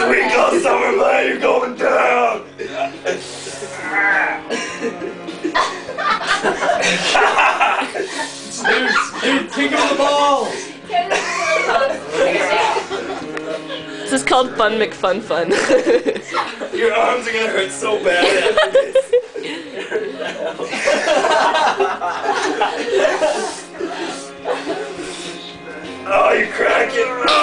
There's a recall somewhere behind you going down! dude, dude, kick him the ball. this is called Fun McFun Fun. Your arms are gonna hurt so bad after this. oh, you're cracking!